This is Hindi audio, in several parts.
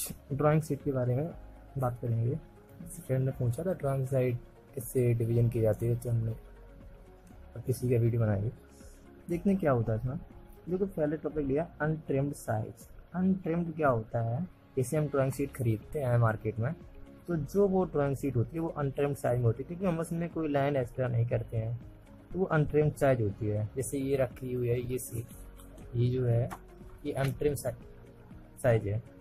कुछ ड्राइंग सीट के बारे में बात करेंगे। फ्रेंड ने पूछा था ड्राइंग साइड किससे डिवीज़न की जाती है तो हमने किसी का वीडियो बनाएँगे। देखने क्या होता है इसमें। देखो, पहले टॉपिक लिया अनट्रिम्ड साइज़ अनट्रिम्ड क्या होता है? जैसे हम ड्राइंग सीट खरीदते हैं मार्केट में। तो जो वो ड्राइंग सीट होती है, वो अनट्रिम्ड साइज़ में होती है, क्योंकि हम उसमें कोई लाइन एक्स्ट्रा नहीं करते हैं। तो वो अनट्रिम्ड साइज़ होती है। जैसे ये रखी हुई है, ये सीट ये जो है, ये अनट्रिम साइज़ है।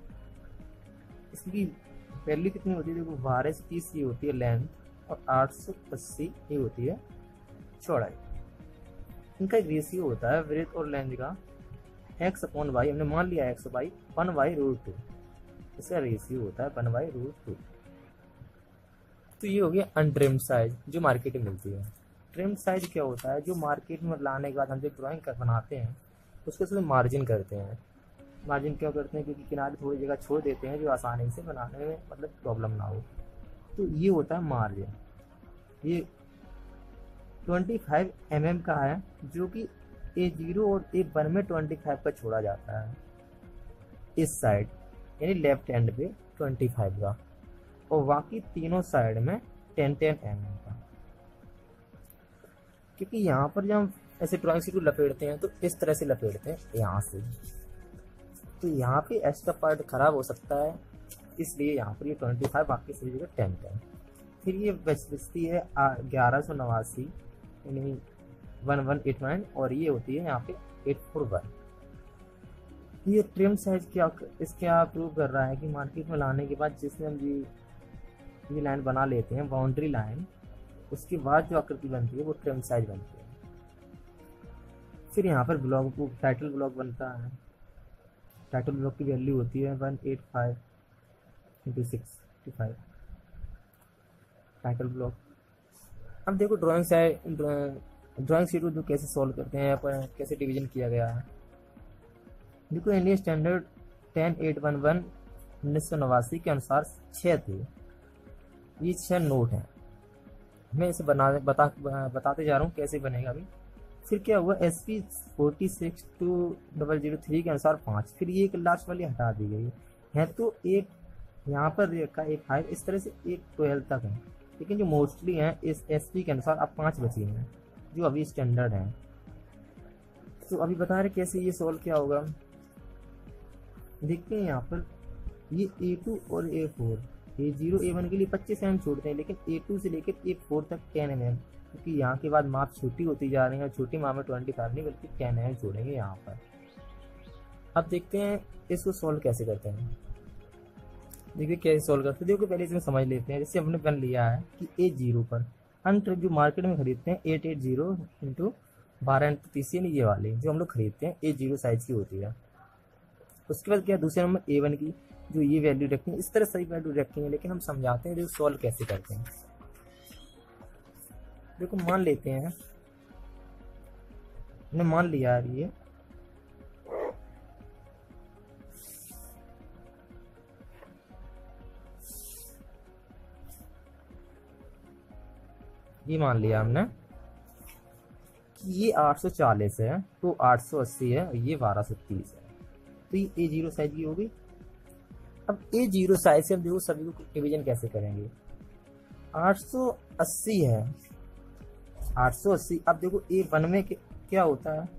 इसकी वैल्यू कितनी होती है? देखो, बारह से तीस ये होती है लेंथ और आठ सौ अस्सी ये होती है चौड़ाई। इनका एक रेशियो होता है ब्रेथ और लेंथ का। एक्स अपॉन वाई हमने मान लिया X Y one Y root two इसका रेशियो होता है वन वाई रूट टू तो ये हो गया अनट्रिम साइज़ जो मार्केट में मिलती है। ट्रिम साइज़ क्या होता है? जो मार्केट में लाने के बाद हम जो ड्राइंग बनाते हैं, उसके साथ मार्जिन करते हैं। मार्जिन क्यों करते हैं? क्योंकि किनारे थोड़ी जगह छोड़ देते हैं जो आसानी से बनाने में मतलब प्रॉब्लम ना हो। तो ये होता है मार्जिन ये 25 फाइव mm का है, जो कि ए ज़ीरो और ए वन में 25 का छोड़ा जाता है। इस साइड यानी लेफ़्ट हैंड पे 25 का। और बाकी तीनों साइड में 10 10 mm का। क्योंकि यहाँ पर जब हम ऐसे ड्राइंग शीट को लपेटते हैं तो इस तरह से लपेटते हैं, यहाँ से। तो यहाँ पे एक्स्ट्रा पार्ट खराब हो सकता है। इसलिए यहाँ पर ये ट्वेंटी फाइव बाकी सभी जगह टेन टेन फिर ये बचती है ग्यारह सौ नवासी, यानी वन वन एट नाइन और ये होती है यहाँ पे एट फोर वन ये ट्रिम साइज़ क्या, इसके प्रूव कर रहा है कि मार्केट में लाने के बाद जिसमें हम ये ये लाइन बना लेते हैं बाउंड्री लाइन उसके बाद जो आकृति बनती है वो ट्रिम साइज़ बनती है। फिर यहाँ पर ब्लॉग टाइटल ब्लॉग बनता है। टाइटल ब्लॉक की वैल्यू होती है one eight five into six five title block अब देखो ड्राइंग साइड ड्राइंग शीट को कैसे सॉल्व करते हैं यहाँ पर कैसे डिवीज़न किया गया है। देखो Indian standard ten eight one one उन्नीस सौ नवासी के अनुसार छः थे। ये छः नोट हैं। मैं इसे बना बता, बताते जा रहा हूँ कैसे बनेगा अभी। फिर क्या हुआ? S P forty six two double zero three के अनुसार पाँच फिर ये एक लास्ट वाली हटा दी गई है। तो एक यहाँ पर का एक फाइव इस तरह से एक ट्वेल्व तक है। लेकिन जो मोस्टली हैं, इस एस पी के अनुसार अब पाँच बची हैं, जो अभी स्टैंडर्ड हैं। तो अभी बता रहे कैसे ये सॉल्व क्या होगा? देखते हैं यहाँ पर। ये ए टू और A four A zero A one के लिए पच्चीस एम छोड़ते हैं, लेकिन ए टू से लेकर ए फोर तक टेन एम एम क्योंकि यहाँ के बाद माप छोटी होती जा रही है छोटी माप में ट्वेंटी फाइव नहीं, बल्कि टेन एम जोड़ेंगे यहाँ पर। अब देखते हैं इसको सॉल्व कैसे करते हैं। देखिए कैसे सॉल्व करते हैं। देखो पहले इसमें समझ लेते हैं। जैसे हमने बन लिया है कि ए ज़ीरो पर। अंत जो मार्केट में खरीदते हैं एट एट ज़ीरो इंटू बारह इंटू तीस ये वाली, जो हम लोग खरीदते हैं ए ज़ीरो साइज़ की होती है। उसके बाद क्या दूसरे नंबर ए वन की, जो ये वैल्यू रखेंगे इस तरह सही वैल्यू रखेंगे, लेकिन हम समझाते हैं जो सॉल्व कैसे करते हैं। देखो, मान लेते हैं। हमने मान लिया यार ये। ये मान लिया हमने। ये 840 है तो 880 है, और ये 1230 है। तो ये ए ज़ीरो साइज़ की होगी अब ए ज़ीरो साइज़ से हम देखो सभी को डिवीज़न कैसे करेंगे। 880 है 880 अब देखो, ए वन में क्या होता है?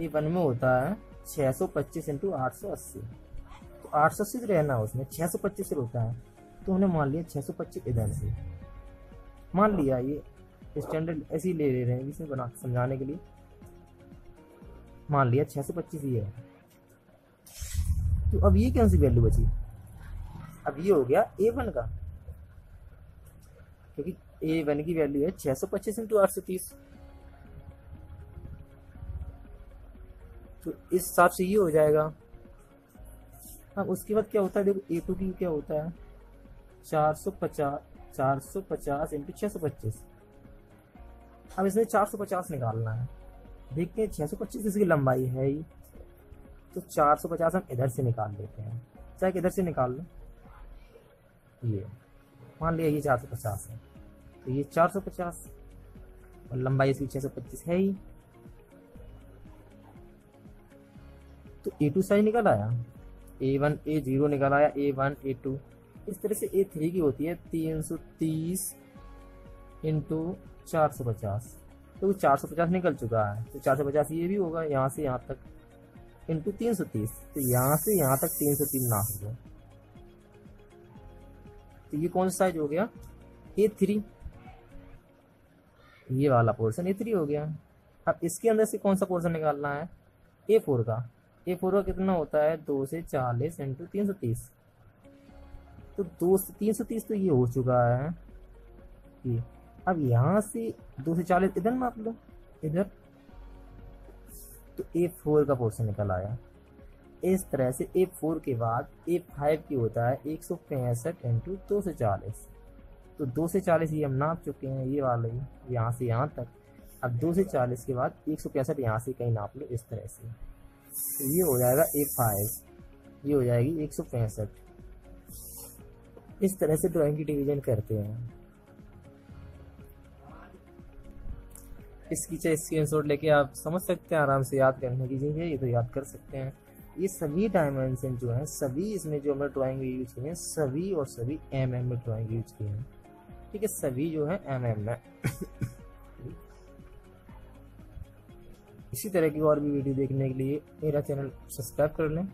ए वन में होता है 625 सौ पच्चीस इंटू आठ सौ अस्सी। तो आठ सौ अस्सी तो रहना उसमें 625 सौ पच्चीस से होता है। तो हमने मान लिया 625 सौ पच्चीस इधर से। मान लिया ये स्टैंडर्ड ऐसे ही ले ले रहे हैं, इसे बना समझाने के लिए। मान लिया 625 सौ पच्चीस ये है। तो अब ये कौन सी वैल्यू बची? अब ये हो गया ए वन का। क्योंकि ए वन की वैल्यू है छह सौ पच्चीस इंटू आठ सौ तीस। तो इस हिसाब से ये हो जाएगा। अब उसके बाद क्या होता है? देखो ए टू की क्या होता है? चार सौ पचास चार सौ पचास इंटू छह सौ पच्चीस। अब इसमें चार सौ पचास निकालना है। देखते हैं छह सौ पच्चीस इसकी लंबाई है ही। तो चार सौ पचास हम इधर से निकाल लेते हैं। चाहे इधर से निकाल लो। ये। मान लिया ये चार सौ पचास है। तो ये चार सौ पचास और लंबाई इसकी छह सौ पच्चीस है ही। तो ए टू साइज़ निकल आया, ए वन, ए ज़ीरो निकल आया, ए वन, ए टू। इस तरह से ए थ्री की होती है, तीन सौ तीस इंटू चार सौ पचास। तो चार सौ पचास निकल चुका है तो चार सौ पचास ये भी होगा, यहाँ से यहाँ तक इंटू तीन सौ तीस। तो यहाँ से यहाँ तक तीन सौ तीन नाप हो तो ये कौन सा साइज़ हो गया? A three. ये वाला पोर्शन ए थ्री हो गया। अब इसके अंदर से कौन सा पोर्शन निकालना है? ए फोर का। ए फोर का कितना होता है? दो से चालीस इंटू तीन सौ तीस। तो दो से तीन सौ तीस तो ये हो चुका है। ये। अब यहाँ से दो से चालीस, इधर माप लो। इधर। तो ए फोर का पोर्शन निकल आया। इस तरह से ए फोर के बाद ए फाइव की होता है एक सौ पैंसठ इंटू दो सौ चालीस। तो दो से चालीस ये हम नाप चुके हैं, ये वाले यहाँ से यहाँ तक। अब दो से चालीस के बाद एक सौ पैंसठ यहाँ से कहीं नाप लो इस तरह से। तो ये हो जाएगा ए फाइव, ये हो जाएगी एक सौ पैंसठ। इस तरह से ड्राइंग की डिवीज़न करते हैं। इसकी चाहे स्क्रीन शॉट लेके आप समझ सकते हैं, आराम से याद करने की चीज़ ये तो याद कर सकते हैं। ये सभी डायमेंशन जो हैं, सभी इसमें जो हमने ड्राइंग यूज़ किए हैं, सभी और सभी एम एम में ड्राइंग यूज़ किए हैं। ठीक है सभी जो है एम एम में इसी तरह की और भी वीडियो देखने के लिए मेरा चैनल सब्सक्राइब कर लें।